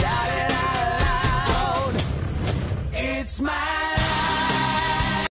shout it out loud. It's my